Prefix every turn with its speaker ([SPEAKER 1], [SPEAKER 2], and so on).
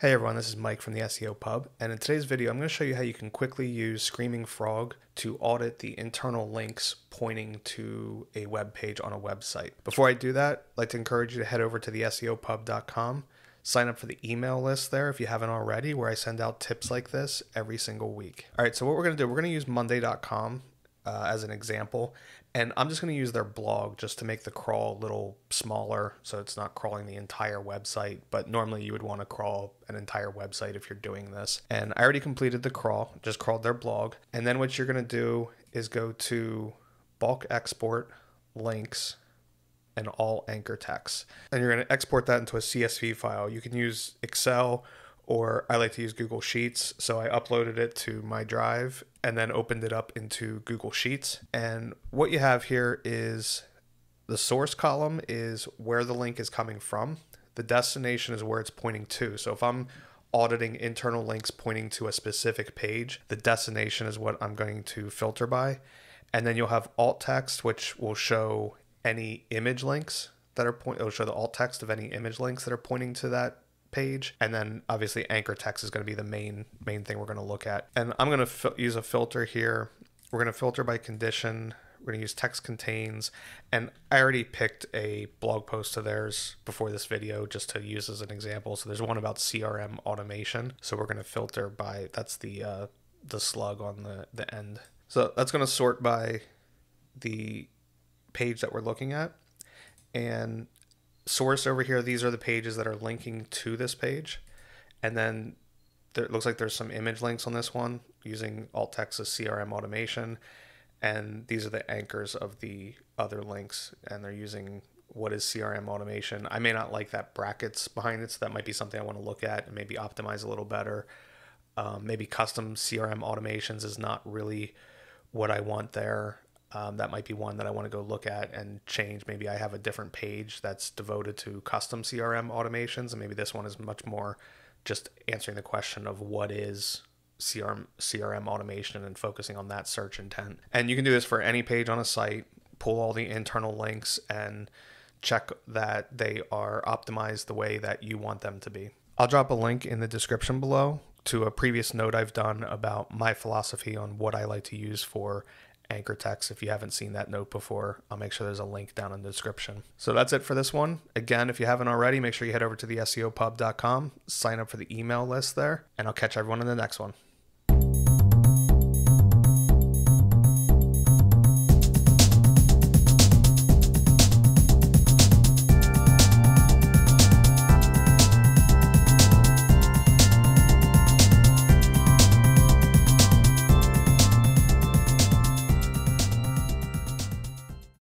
[SPEAKER 1] Hey everyone, this is Mike from the SEO Pub, and in today's video, I'm going to show you how you can quickly use Screaming Frog to audit the internal links pointing to a web page on a website. Before I do that, I'd like to encourage you to head over to the SEOpub.com, sign up for the email list there if you haven't already, where I send out tips like this every single week. All right, so what we're going to do, we're going to use Monday.com uh, as an example. And I'm just going to use their blog just to make the crawl a little smaller so it's not crawling the entire website. But normally you would want to crawl an entire website if you're doing this. And I already completed the crawl, just crawled their blog. And then what you're going to do is go to bulk export links and all anchor text. And you're going to export that into a CSV file. You can use Excel or I like to use Google Sheets. So I uploaded it to my drive and then opened it up into Google Sheets. And what you have here is the source column is where the link is coming from. The destination is where it's pointing to. So if I'm auditing internal links pointing to a specific page, the destination is what I'm going to filter by. And then you'll have alt text, which will show any image links that are point. It'll show the alt text of any image links that are pointing to that page. And then obviously anchor text is going to be the main main thing we're going to look at. And i'm going to use a filter here. We're going to filter by condition. We're going to use text contains. And i already picked a blog post to theirs before this video just to use as an example. So there's one about crm automation. So we're going to filter by that's the uh, the slug on the the end. So that's going to sort by the page that we're looking at. And source over here, these are the pages that are linking to this page. And then there, it looks like there's some image links on this one using alt text as CRM automation. And these are the anchors of the other links. And they're using what is CRM automation. I may not like that brackets behind it. So that might be something I want to look at and maybe optimize a little better. Um, maybe custom CRM automations is not really what I want there. Um, that might be one that I want to go look at and change. Maybe I have a different page that's devoted to custom CRM automations, and maybe this one is much more just answering the question of what is CRM CRM automation and focusing on that search intent. And you can do this for any page on a site. Pull all the internal links and check that they are optimized the way that you want them to be. I'll drop a link in the description below to a previous note I've done about my philosophy on what I like to use for anchor text. If you haven't seen that note before, I'll make sure there's a link down in the description. So that's it for this one. Again, if you haven't already, make sure you head over to the SEOpub.com, sign up for the email list there, and I'll catch everyone in the next one.